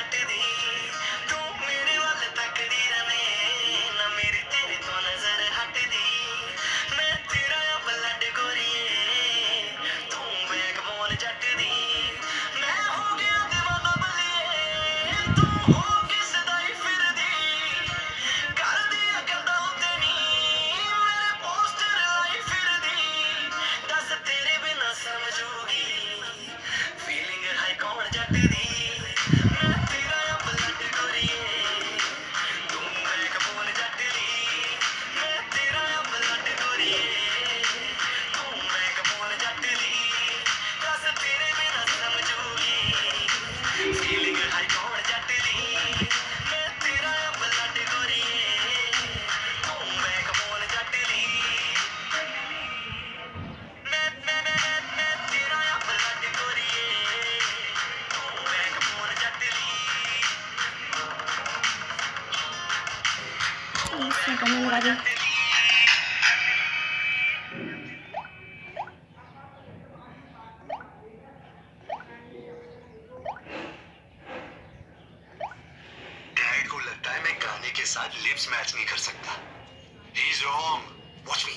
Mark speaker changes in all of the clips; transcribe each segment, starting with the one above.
Speaker 1: Trate de
Speaker 2: करने लगा
Speaker 3: दी के साथ लिप्स मैच नहीं कर सकता। He is wrong watch me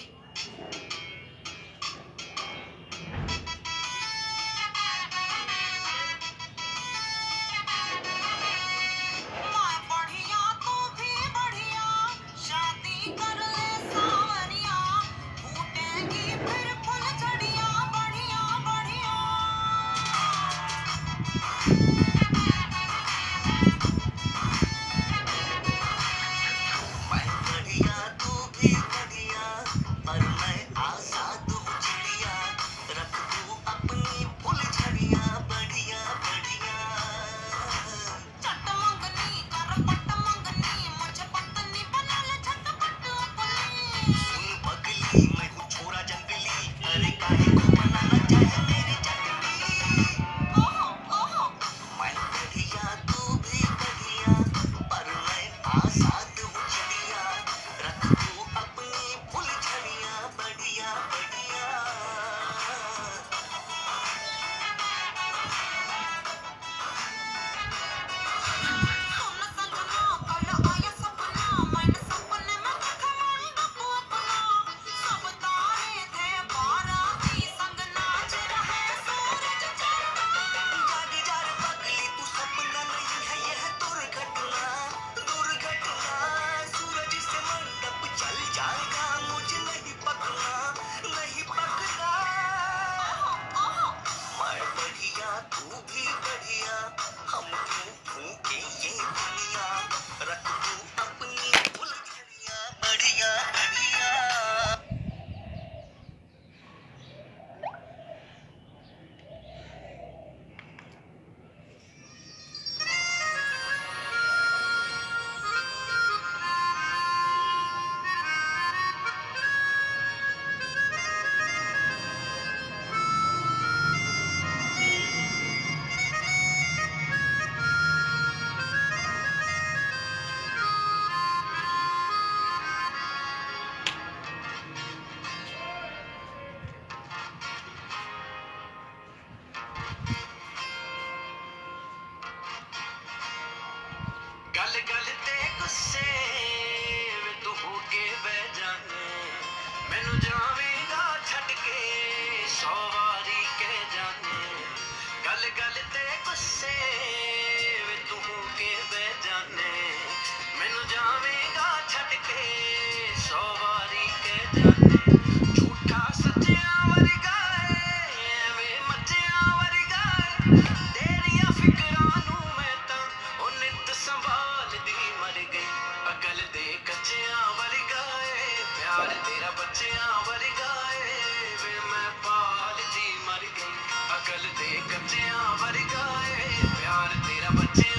Speaker 4: ਗੱਲ ਗੱਲ ਤੇ ਗੁੱਸੇ ਵੇ ਤੂੰ ਹੋ ਕੇ ਬਹਿ ਜਾਣੇ ਮੈਨੂੰ ਜਾਵੇਂਗਾ ਛੱਡ ਕੇ, ਸੌ ਵਾਰੀ ਕਹਿ ਜਾਣੇ ਗੱਲ ਗੱਲ ਤੇ ਗੁੱਸੇ ਵੇ ਤੂੰ ਹੋ ਕੇ ਬਹਿ ਜਾਣੇ प्यार तेरा बच्चे